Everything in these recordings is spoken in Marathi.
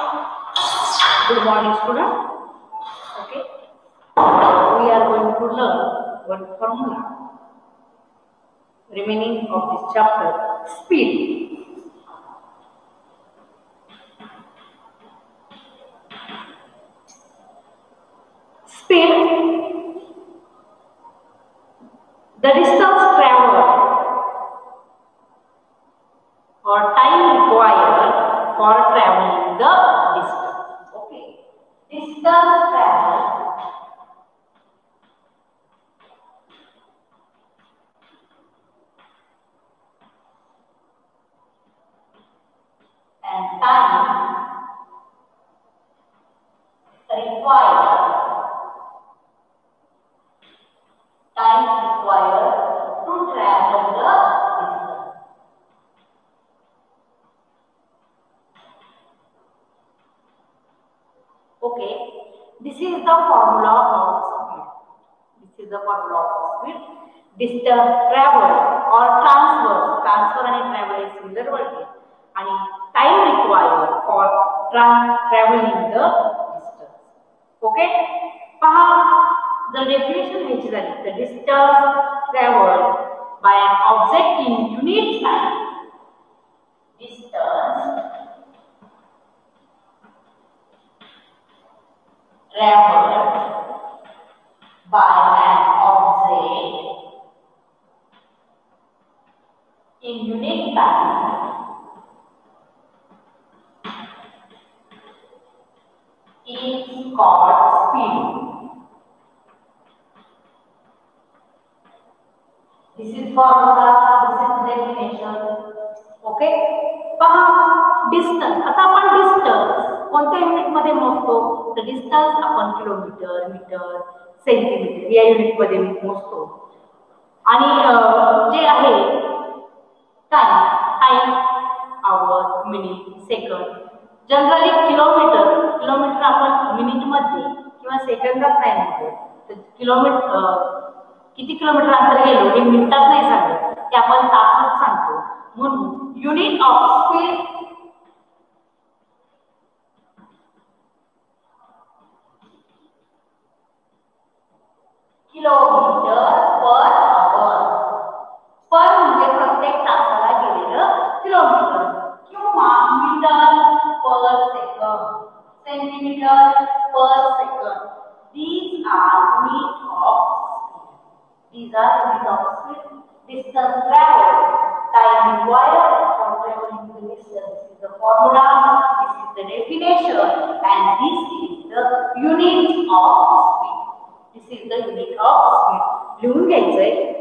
Good morning, student. Okay. We are going to learn one formula remaining of this chapter speed. Speed, the distance Distance travel or transfer. Transfer आणि travel हे similar word आहे. आणि time required for tra- traveling the distance. Okay, पहा जर डेफिनेशन घ्यायची झाली तर distance travel by an object in unit time distance traveled by in unit time is called speed. This is formula, this is definition. Okay? पहा डिस्टन्स आता आपण डिस्टन्स कोणत्या युनिटमध्ये मोजतो तर डिस्टन्स आपण किलोमीटर मीटर सेंटीमीटर या युनिटमध्ये मोजतो आणि जे आहे time time, hour, minute second. Generally kilometre kilometre आपण मिनिटमध्ये किंवा सेकंदात नाही म्हणतो तर किलोमीटर किती किलोमीटर अंतर गेलो हे मिनिटात नाही सांगत. ते आपण तासात सांगतो. म्हणून unit of speed kilo time required for traveling the distance. This is the formula, this is the definition, and this is the unit of speed. This is the unit of speed. लिहून घ्यायचंय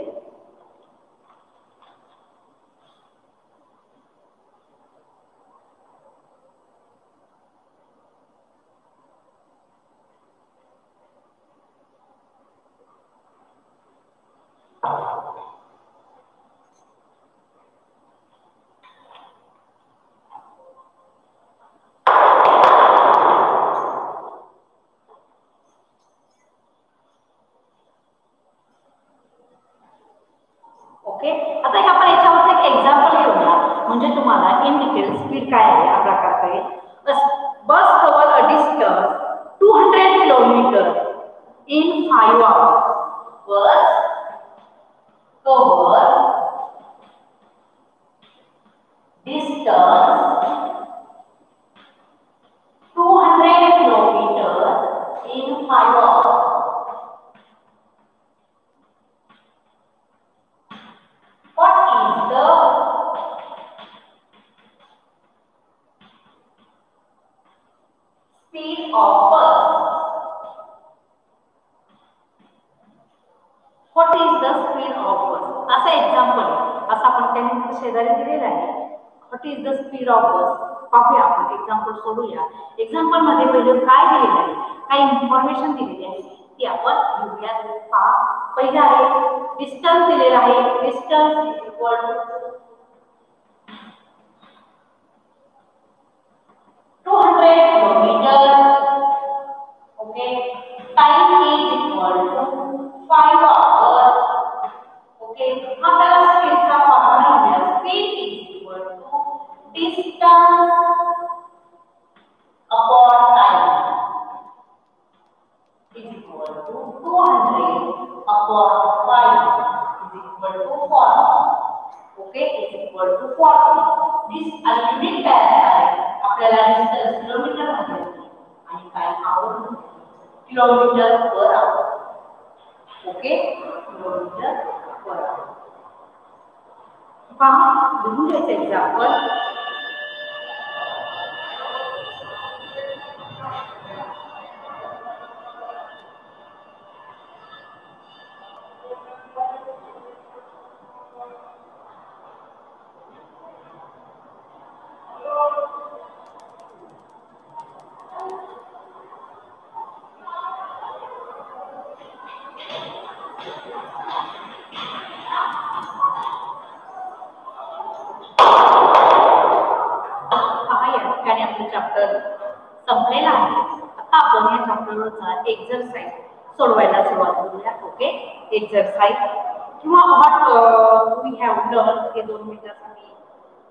what what we have learn हे दोन मिनिटात आम्ही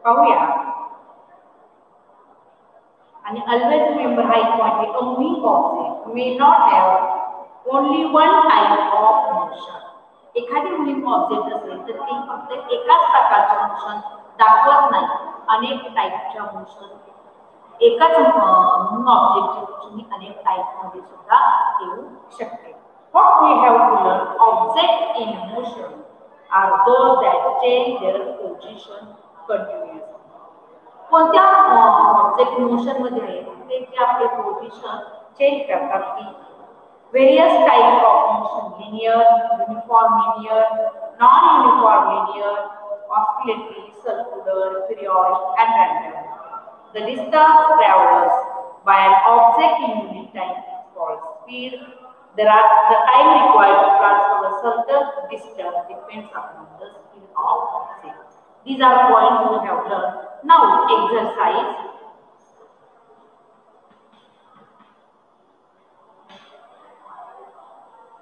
पाहूया आणि ऑलवेज रिमेंबर हा एक पॉइंट आहे a moving object may not have only one type of motion एखादी मुव्हिंग ऑब्जेक्ट असेल तर ती फक्त एकाच प्रकारचे मोशन दाखवत नाही. अनेक टाईपच्या मोशन एकाच ऑब्जेक्टची अनेक टाईपमध्ये सुद्धा येऊ शकते. What we have to learn object in motion. are those that change their position continuously. कोणत्या ऑब्जेक्ट मोशन मध्ये आहे ते जे आपले पोझिशन चेंज करतात की various type of motion linear uniform linear non uniform linear oscillatory circular periodic and random The distance traveled by an object in unit time is called speed. there are the time required to transfer a certain distance depends upon the speed of object. These are points we have learned. Now exercise.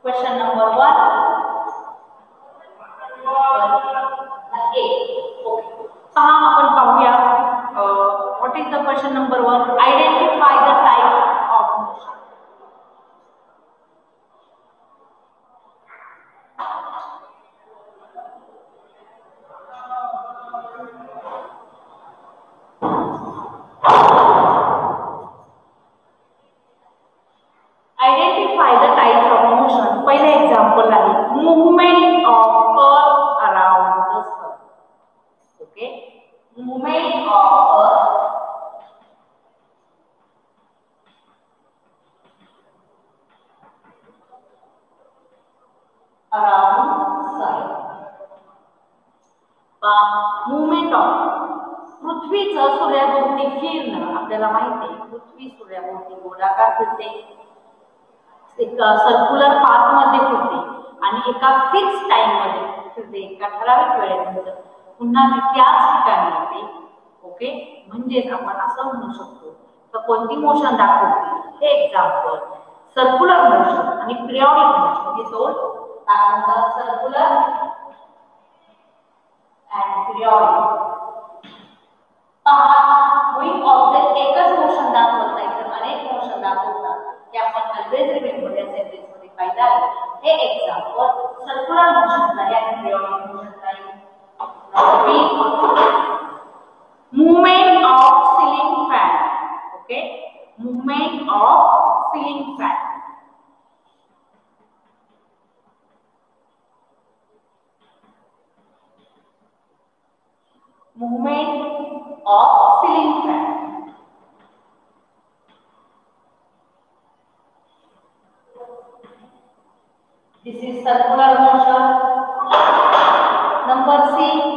Question number one. म्हणजेच आपण असं म्हणू शकतो तर कोणती मोशन दाखवते हे एक्झाम्पल सर्क्युलर मोशन आणि पिरियॉडिक मोशन हे दोन दाखवतात सर्क्युलर अँड पिरियॉडिक पहा मुव्हिंग ऑब्जेक्ट एकच मोशन दाखवत नाही तर अनेक मोशन दाखवतात हे आपण ऑलवेज रिमेंबर या सेंटेन्समध्ये पाहिलं आहे हे एक्झाम्पल सर्क्युलर मोशन आहे आणि पिरियॉडिक मोशन आहे movement of ceiling fan. Okay? Movement of ceiling fan. Movement of ceiling fan. This is circular motion. Number C.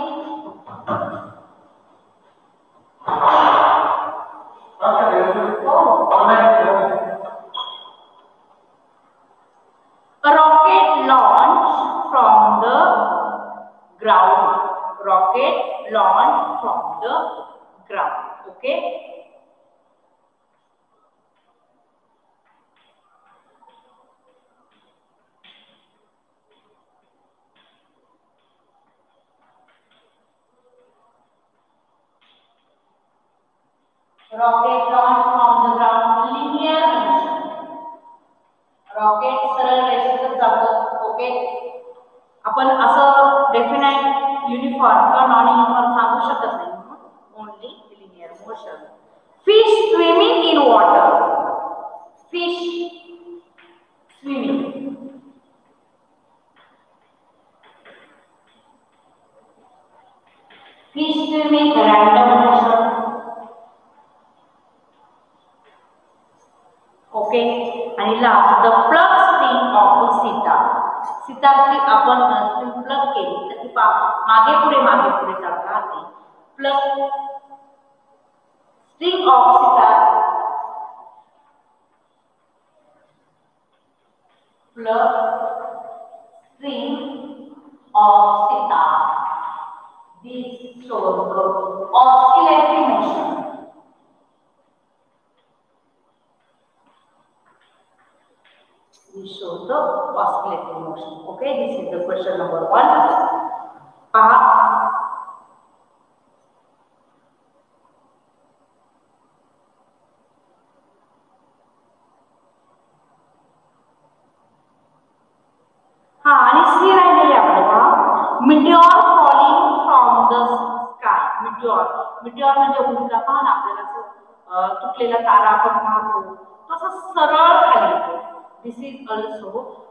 rocket launched from the ground linear rocket सरळ रेषेतच जातं ओके आपण असं डेफिनाइट युनिफॉर्म किंवा नॉन युनिफॉर्म सांगू शकत नाही. म्हणून only linear motion fish swimming in water Shows the oscillatory motion. Okay, this is the question number one. Paham?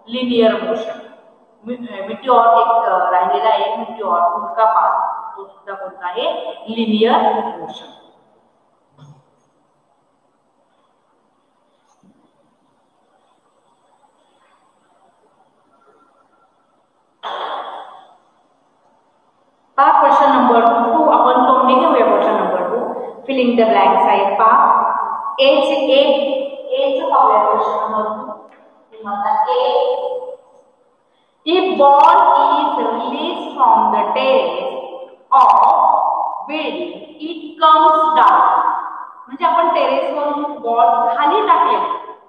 Linear motion meteor एक राहिलेला आहे मिटिओर उल्का पाहा तो सुद्धा कोणता आहे linear motion question number two question number two filling the blank side पहा एच ए एच पाहूया क्वेश्चन नंबर टू म्हणतात A If ball is released from the terrace of building, it comes down. म्हणजे आपण टेरेस वरून बॉल खाली टाकले.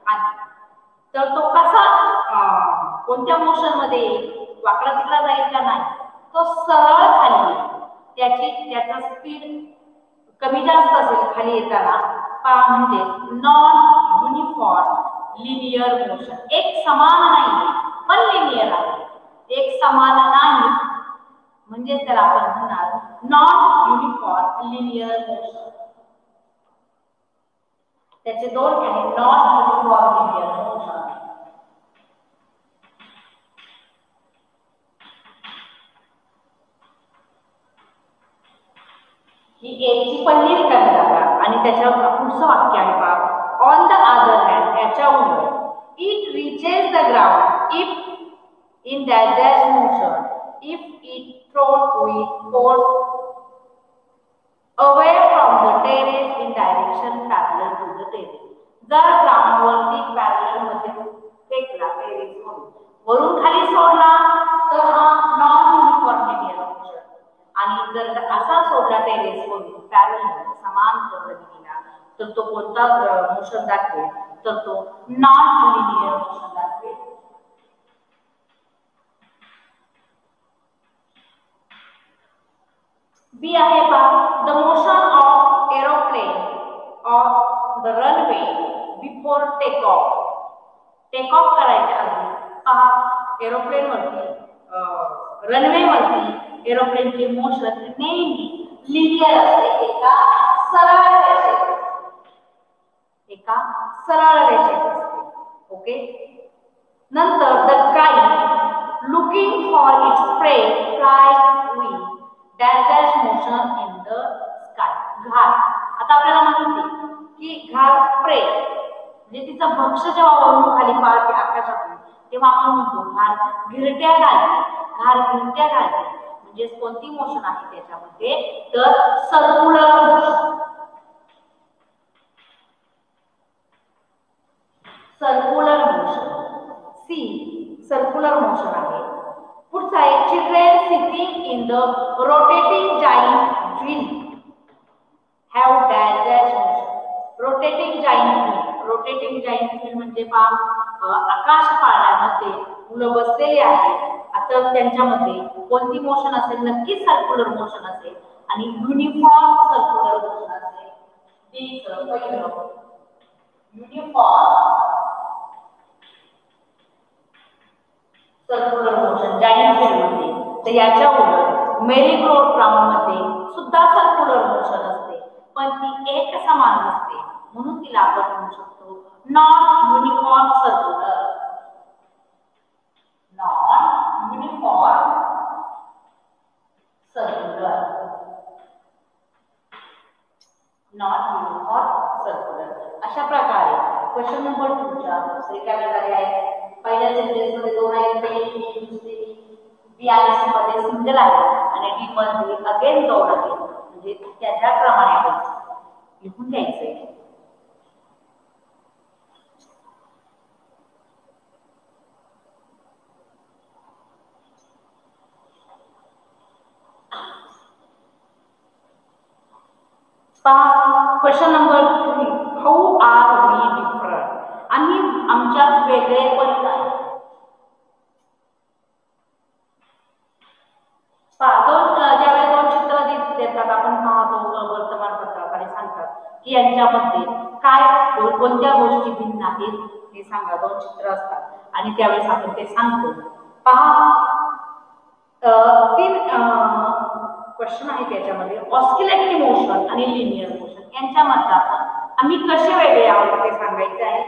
आधी तर तो कसा कोणत्या मोशनमध्ये वाकडा तिकडा जाईल का नाही? तो सरळ खाली त्याची त्याचा स्पीड कमी जास्त असेल खाली येताना. पा म्हणजे नॉन युनिफॉर्म लिनियर मोशन एक समान नाही पण लिनियर आहे. एक समान नाही. म्हणजे तर आपण म्हणणार नॉन युनिफॉर्म लिनियर मोशन त्याचे दोन आहे नॉन युनिफॉर्म लिनियर मोशन ही एची पहिली रिकामी जागा. आणि त्याच्यावर पुढचं वाक्य आहे बाबा ऑन द अदर हँड याच्या उलट. It reaches the ground if in that dash motion if it throat with force away from the terrace in direction parallel to the terrace जर ग्राउंडवरती पॅरलमध्ये फेकला टेरेस म्हणून वरून खाली सोडला तर हा नॉन युनिफॉर्म लिनियर मोशन आणि जर असा सोडला टेरेस वरून पॅरल समान पद्धतीला तर तो कोणता मोशन दाखवेल? तर तो नॉन लिनियर मोशन दाखवेल. बी आहे पहा the motion of aeroplane of the runway before take off take off करायच्या आधी. पहा एरोप्लेन वरती रनवे वरती एरोप्लेनचे मोशन नेहमी लिनियर असते एका सरळ रेषेत एका सरळ रेषेत असते. ओके? नंतर the kite looking for its prey flies with dash dash motion in the sky घार आता आपल्याला माहिती की घार प्रे म्हणजे तिचा भक्ष जेव्हा वरून खाली पाहते आकाशातून तेव्हा आपण म्हणतो घार घिरट्या घालते घार घिरट्या घालते म्हणजेच कोणती मोशन आहे त्याच्यामध्ये? तर circular motion circular motion C circular motion आहे. पुढचा आहे children sitting in the rotating giant wheel have dash dash motion rotating giant wheel rotating giant wheel म्हणजे पा आकाश पाळण्यामध्ये मुलं बसलेली आहेत. आता त्यांच्यामध्ये कोणती मोशन असेल? नक्कीच सर्क्युलर मोशन असेल. आणि युनिफॉर्म सर्क्युलर मोशन असेल. युनिफॉर्म सर्क्युलर मोशन जाईंट तर याच्या उलट मेरी ग्रो मध्ये सुद्धा सर्क्युलर मोशन असते. पण ती एक समान नसते म्हणून तिला आपण म्हणू शकतो non uniform circular non uniform circular not uniform circular अशा प्रकारे क्वेश्चन नंबर टूच्या रिकाम्या झाले आहे. पहिल्या सेंटेन्समध्ये दोन आहेत ते दुसरी बी आणि मध्ये म्हणजे सिंगल आहे. आणि डी मध्ये अगेन दोन आहे. म्हणजे त्याच्या क्रमाने लिहून द्यायचं पहा question number three how are we different आणि आमच्यात वेगळे पण काय दोन ज्यावेळेस दोन चित्र देतात आपण पाहतो वर्तमानपत्रात सांगतात की यांच्यामध्ये काय कोणत्या गोष्टी भिन्न आहेत हे सांगा. दोन चित्र असतात आणि त्यावेळेस आपण ते सांगतो. पहा तीन क्वेश्चन आहे त्याच्यामध्ये ऑस्किलेटिव्ह मोशन आणि लिनियर मोशन यांच्यामध्ये आपण आम्ही कसे वेगळे आहोत ते सांगायचे आहे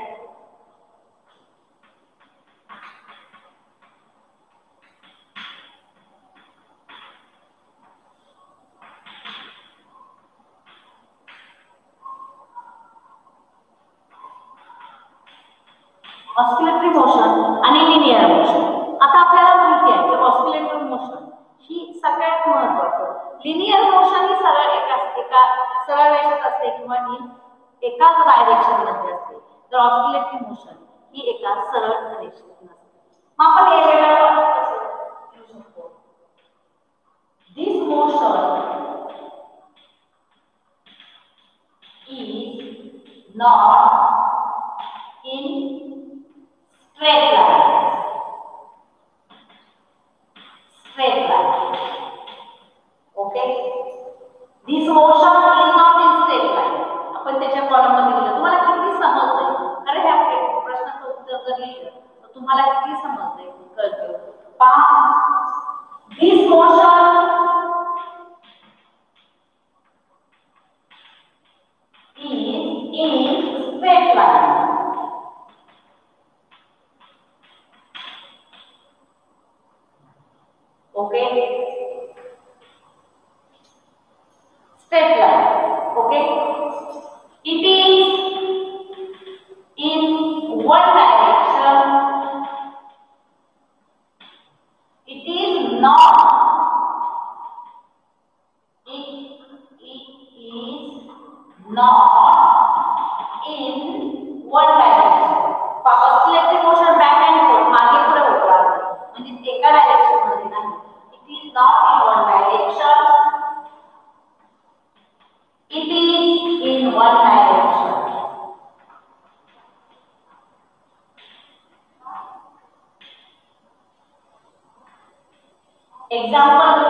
ऑस्किलेटरी मोशन आणि लिनियर मोशन आता आपल्याला माहिती आहे की ऑस्किलेटरी मोशन ही सगळ्यात महत्वाचं लिनियर मोशन ही सरळ एका एका सरळ रेषेत असते किंवा ही एकाच डायरेक्शनमध्ये असते तर ऑस्किलेटरी मोशन ही एका सरळ रेषेत नसते मग आपण हे वेगळं कसं लिहू शकतो this motion is not in straight line. Straight line. Okay? This motion is not in straight line. आपण त्याच्या कॉलममध्ये लिहिलं तुम्हाला किती समजतंय? अरे ह्या प्रश्नाचं उत्तर जर लिहिलं तर तुम्हाला किती समजतंय? कळतं पहा दिस मोशन एक्झाम्पल घेऊया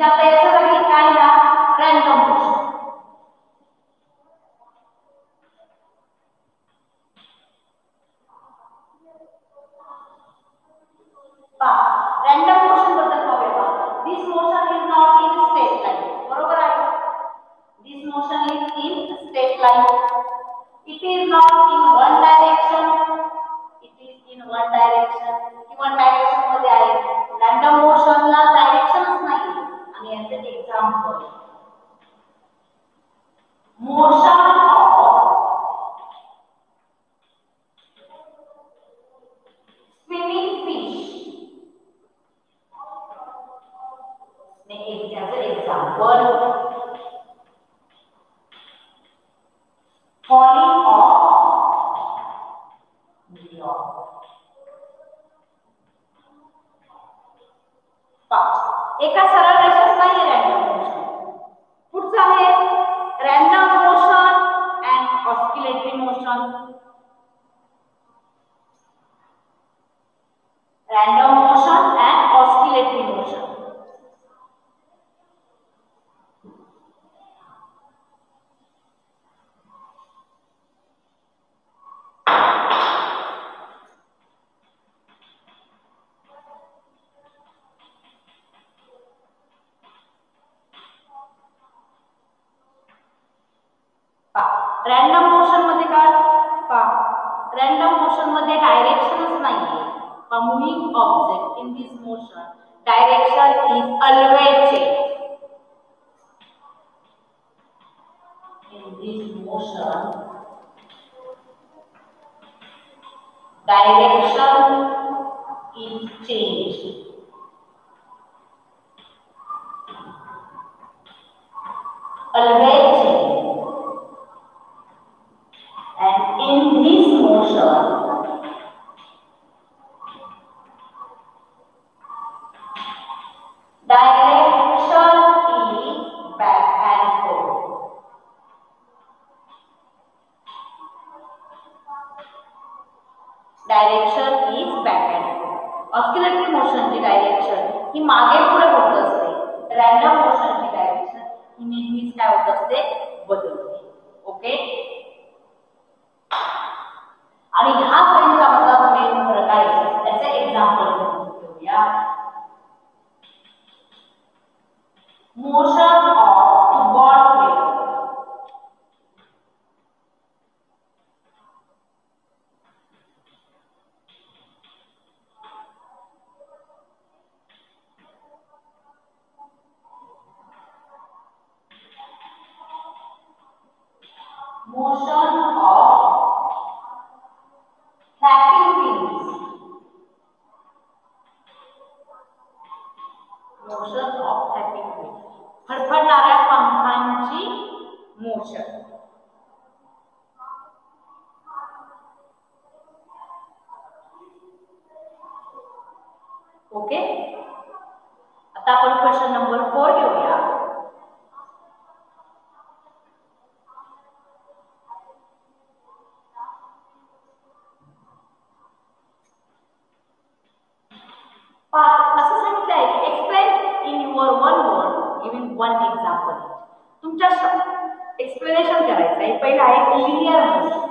म्हणजे आता याच्या ऑस्क्युलेटरी मोशनची डायरेक्शन ही मागे पुढे होत असते. रॅन्डम मोशनची डायरेक्शन ही नेहमीच काय होत असते? बदलते. ओके आणि ह्या फ्रेमचा मधला मेन फरक आहे त्याचे एक्झाम्पल घेऊया. मोशन गिव्हिंग वन एक्झाम्पल तुमच्या एक्सप्लेनेशन करायचं आहे पहिलं आहे linear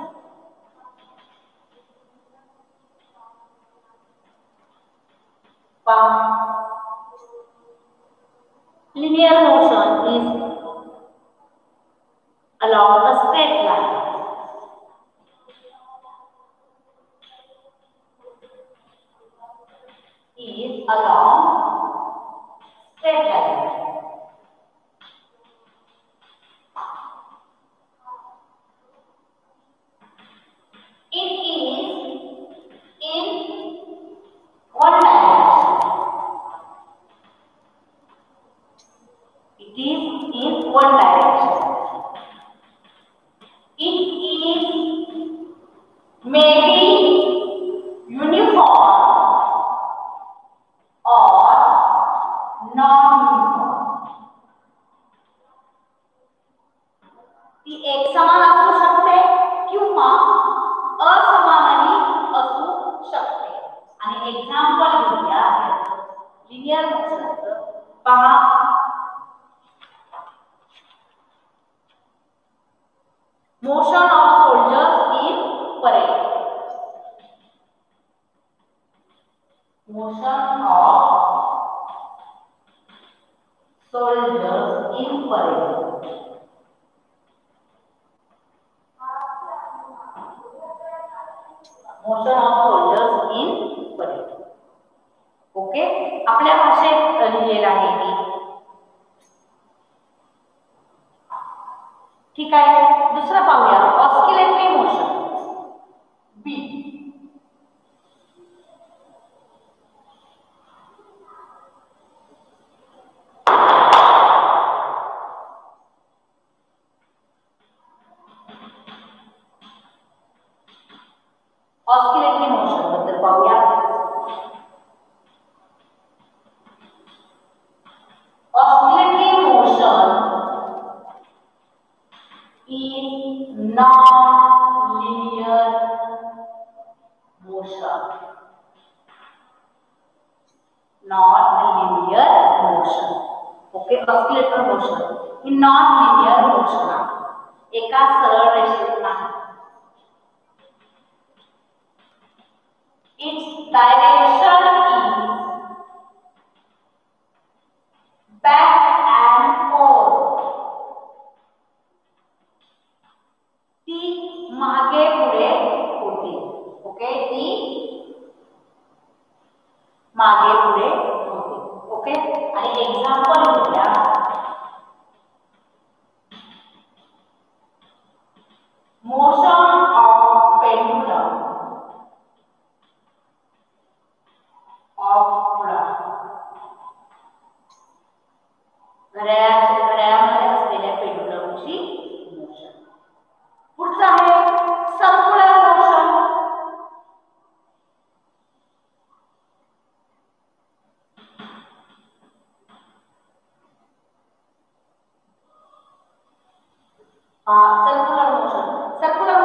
non-linear motion. Okay, oscillatory motion. in non-linear motion आहे एका सरळ रेषेत Its direction is back and forth. ती mage pure होते. okay ती mage pure a eliminar. sea,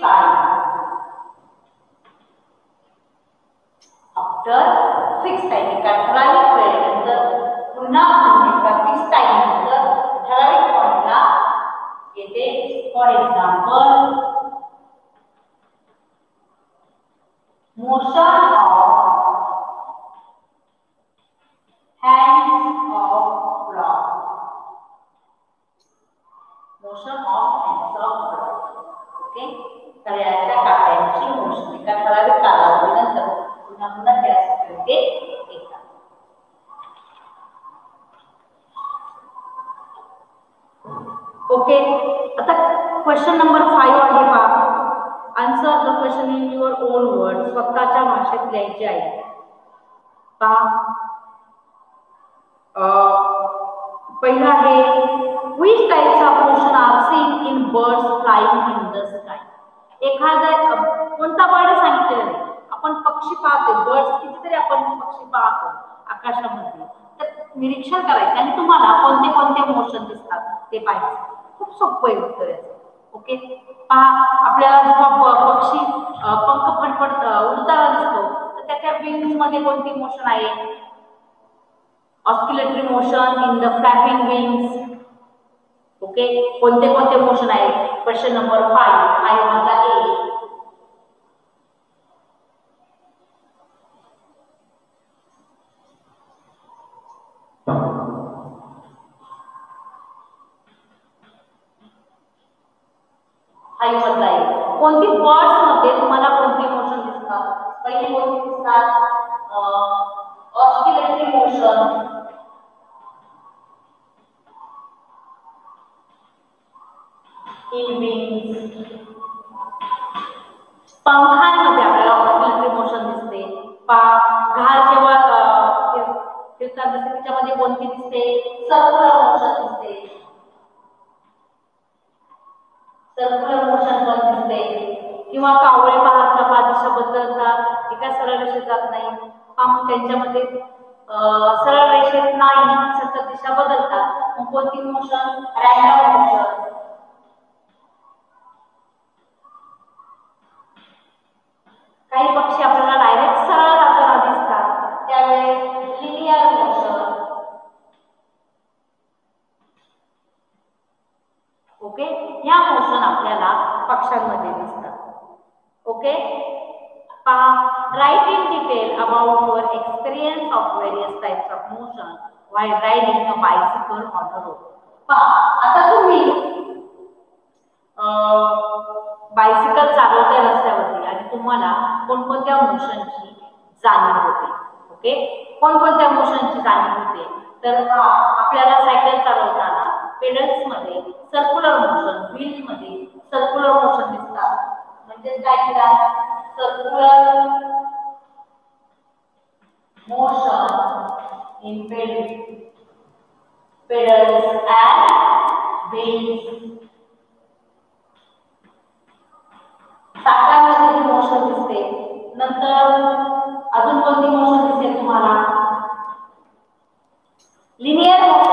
time. After fixed time, एका ठराविक वेळेनंतर पुन्हा एका फिक्स टाइम नंतर ठराविक पॉइंटला येते फॉर एक्झाम्पल मोर्चा ते पाहिजे. खूप सोपं आहे उत्तर ओके पहा आपल्याला जेव्हा पक्षी पंख फडफड उडताना दिसतो तर त्याच्या विंग्समध्ये कोणती मोशन आहे? Oscillatory motion in the flapping wings okay कोणते कोणते मोशन आहे क्वेश्चन नंबर फाईव्ह फाईव्ह मधला A continuação para a loja. primeiro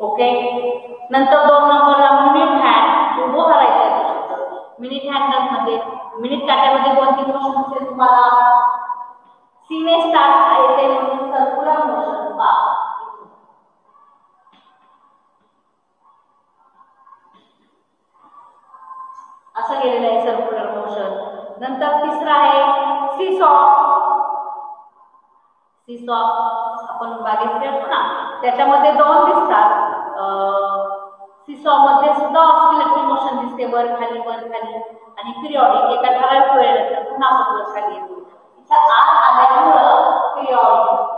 okay? नंतर दोन नंबरला मिनिट हँड उभं करायचं आहे शब्द मिनिट हँडमध्ये. मिनिट काट्यामध्ये कोणती गोष्ट असते तुम्हाला? सीने स्टार्ट येते म्हणून सर्क्युलर मोशन पा असं गेलेलं आहे सर्क्युलर मोशन नंतर तिसरा आहे सीसॉ सीसॉ आपण बागेत खेळतो ना त्याच्यामध्ये दोन दिसतात. सिसॉ मध्ये सुद्धा ऑस्किलेटरी मोशन दिसते वर खाली वर खाली आणि पिरियॉडिक एका ठराविक वेळेनंतर पुन्हा वर खाली येतो. इथं आर आल्यामुळं पिरियॉडिक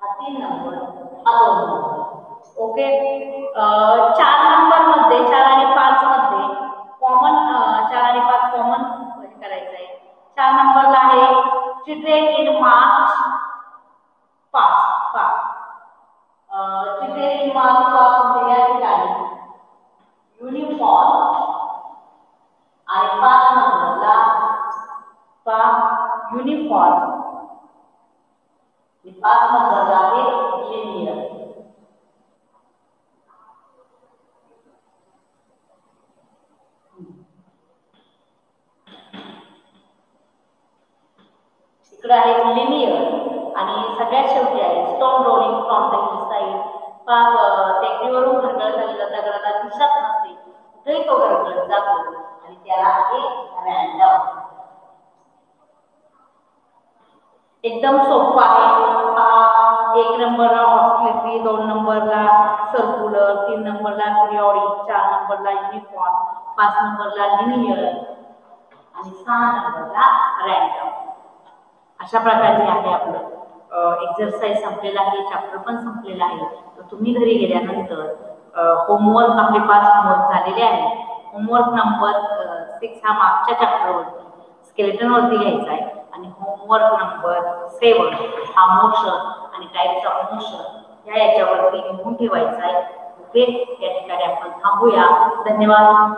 तीन नंबर. हा नंबर. ओके? चार पाच नंबरला आहे लिनियर इकडे आहे लिनियर आणि सगळ्यात शेवटी आहे stone rolling from the hill side पाक टेकडीवरून घरगळत आलेला दगडाला दिसत नसते कुठेही तो घरगळत जातो आणि त्याला आहे रॅन्डम एकदम सोपं आहे एक नंबरला ऑस्किलेटरी दोन नंबरला सर्क्युलर तीन नंबरला पिरियॉडिक चार नंबरला युनिफॉर्म पाच नंबरला लिनियर आणि सहा नंबरला रॅन्डम अशा प्रकारे आहे आपलं. एक्झरसाइज संपलेला आहे चॅप्टर पण संपलेला आहे. तर तुम्ही घरी गेल्यानंतर होमवर्क आपले पाच होमवर्क झालेले आहे होमवर्क नंबर सिक्स हा मागच्या चॅप्टरवरती स्केलेटनवरती घ्यायचा आहे. आणि होमवर्क नंबर सेवन हा मोशन आणि टाईप्स ऑफ मोशन या याच्यावरती लिहून ठेवायचा आहे. ओके या ठिकाणी आपण थांबूया. धन्यवाद.